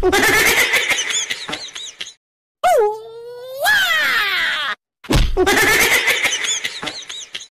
Wow!